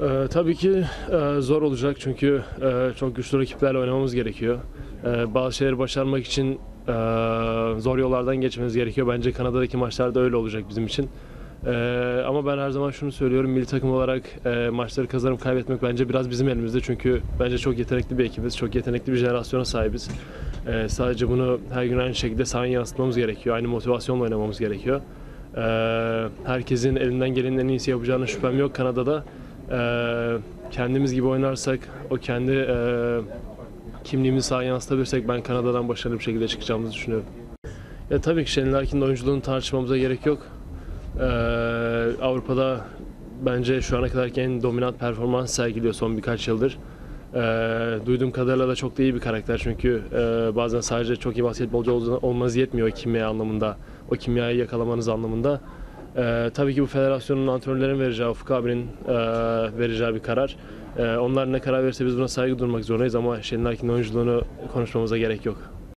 Ee, tabii ki e, zor olacak çünkü e, çok güçlü rakiplerle oynamamız gerekiyor. E, bazı şeyleri başarmak için e, zor yollardan geçmemiz gerekiyor. Bence Kanada'daki maçlarda öyle olacak bizim için. E, ama ben her zaman şunu söylüyorum, milli takım olarak e, maçları kazanıp kaybetmek bence biraz bizim elimizde. Çünkü bence çok yetenekli bir ekibiz, çok yetenekli bir jenerasyona sahibiz. E, sadece bunu her gün aynı şekilde sahaya yansıtmamız gerekiyor, aynı motivasyonla oynamamız gerekiyor. E, herkesin elinden gelenin en iyisi yapacağına şüphem yok Kanada'da. Ee, kendimiz gibi oynarsak, o kendi e, kimliğimizi sahaya yansıtabilirsek ben Kanada'dan başarılı bir şekilde çıkacağımızı düşünüyorum. Ya tabii ki Shane Larkin'in oyunculuğunu tartışmamıza gerek yok. Ee, Avrupa'da bence şu ana kadarki en dominant performans sergiliyor son birkaç yıldır. Ee, duyduğum kadarıyla da çok da iyi bir karakter çünkü e, bazen sadece çok iyi basketbolcu olmanız yetmiyor o kimya anlamında, o kimyayı yakalamanız anlamında. Ee, tabii ki bu federasyonun antrenörlerin vereceği, Ufuk abinin e, vereceği bir karar. Ee, onlar ne karar verirse biz buna saygı durmak zorundayız ama Şenol Larkin'in oyunculuğunu konuşmamıza gerek yok.